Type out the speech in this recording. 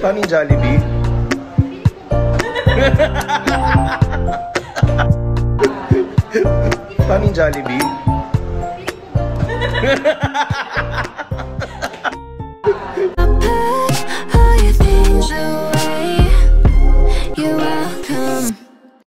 Paano yung Jollibee? Paano yung Jollibee?